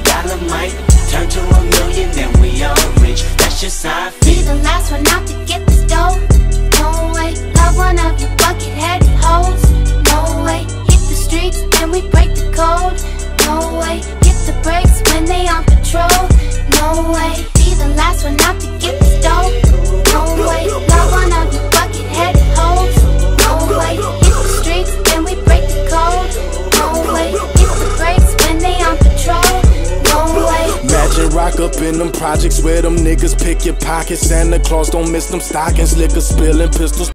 Dollar might turn to a million, then we all rich. That's just how I Be feel. the last one out to get this dough. No way, love one of you bucket headed hoes. No way, hit the streets and we break the code. No way, hit the brakes when they on patrol. No way, be the last one out to Rock up in them projects where them niggas pick your pockets. Santa Claus don't miss them stockings. Liquor spilling, pistols